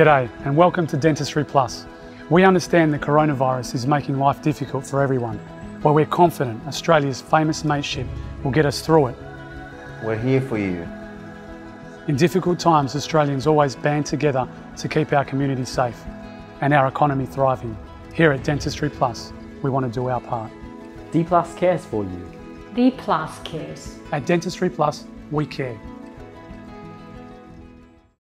G'day and welcome to Dentistry Plus. We understand the coronavirus is making life difficult for everyone, but we're confident Australia's famous mateship will get us through it. We're here for you. In difficult times, Australians always band together to keep our community safe and our economy thriving. Here at Dentistry Plus, we want to do our part. D Plus cares for you. D Plus cares. At Dentistry Plus, we care.